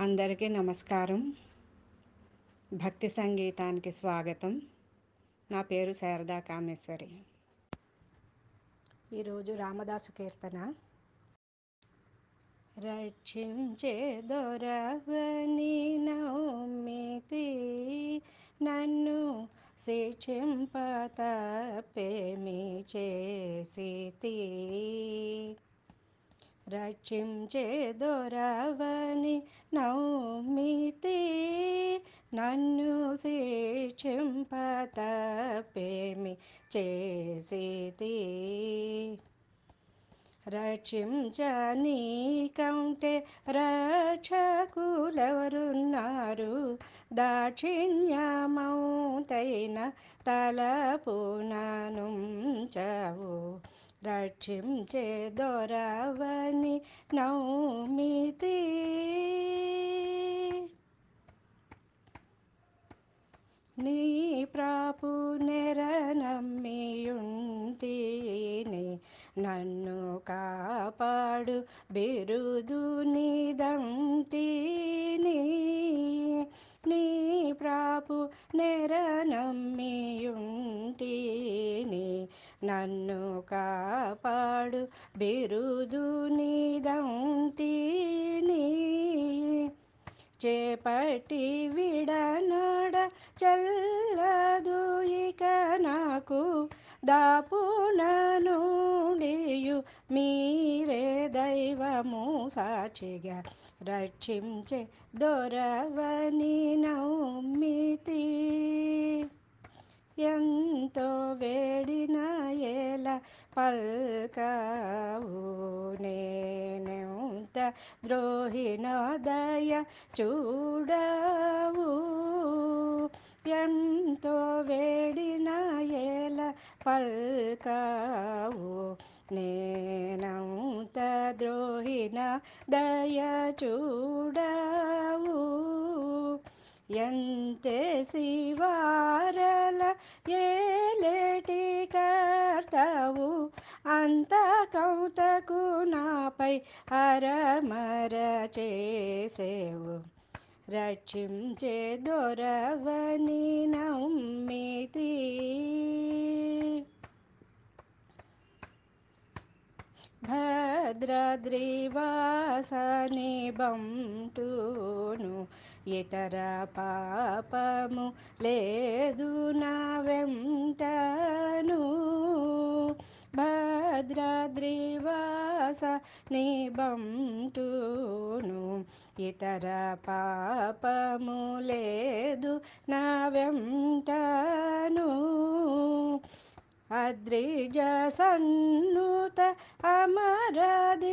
అందరికీ నమస్కారం. భక్తి సంగీతానికి స్వాగతం. నా పేరు శారదా కామేశ్వరి. ఈరోజు రామదాసు కీర్తన. రక్షించే దొరవని నౌమితి నన్ను శిక్షింపత పేమి చేసి రక్షించే దొరవ శిక్షింప తప్పేమి చేసితి రక్షించని కంటే రక్షకులెవరున్నారు? దాక్షిణ్యమౌతైన తలపునను చవు రక్షించే దొరవని నౌమితి నన్ను కాపాడు బిరుదు నిదంటిని నీ ప్రాపు నెర నమ్మియుంటిని నన్ను కాపాడు బిరుదు నిదంటిని చేపటి విడనడ చల్లదు ఇక నాకు దాపున నుండియు మీరే దైవము సాక్షిగా రక్షించే దొరవని నౌమితి ఎంతో వేడిన ఎలా పల్కావు నేనెంత ద్రోహిణ దయ చూడవు. ఎంతో వేడిన ఏల పల్కావు. నేనంత ద్రోహిణ దయ చూడవు. ఎంతే శివారల ఏ కర్తవు అంత కౌతకు నాపై అరమర చేసేవు. రక్షించే దొరవని నమ్మితి. భద్రద్రివాసని బంటును ఇతర పాపము లేదు నా వెంటను. భద్రద్రివాస నిబంటును ఇతర పాపము లేదు నా వెంటను. अद्रिजसन्नुत अमरदिवौदित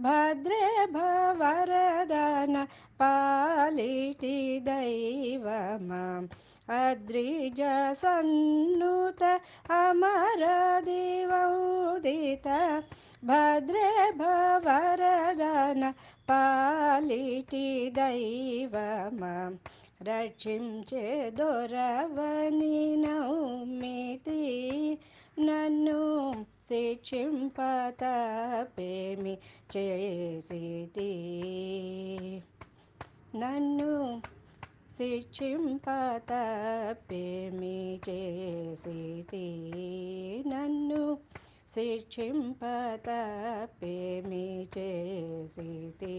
भद्रे भवरदन पालिटि दैव माम्। अद्रिजसन्नुत अमरदिवौदित భద్రే భవరదన పాలిటి దైవమా రక్షించే దొరవని నౌమితి నన్ను శిక్షింపతపేమి చేసితి? నన్ను శిక్షింపతపేమి చేసితి? నన్ను శిక్షింప తప్పేమి చేసితి?